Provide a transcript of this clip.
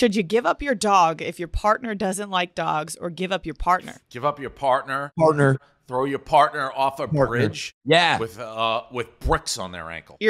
Should you give up your dog if your partner doesn't like dogs or give up your partner? Give up your partner. Partner. Throw your partner off a Partner. bridge Yeah. with uh with bricks on their ankle. Your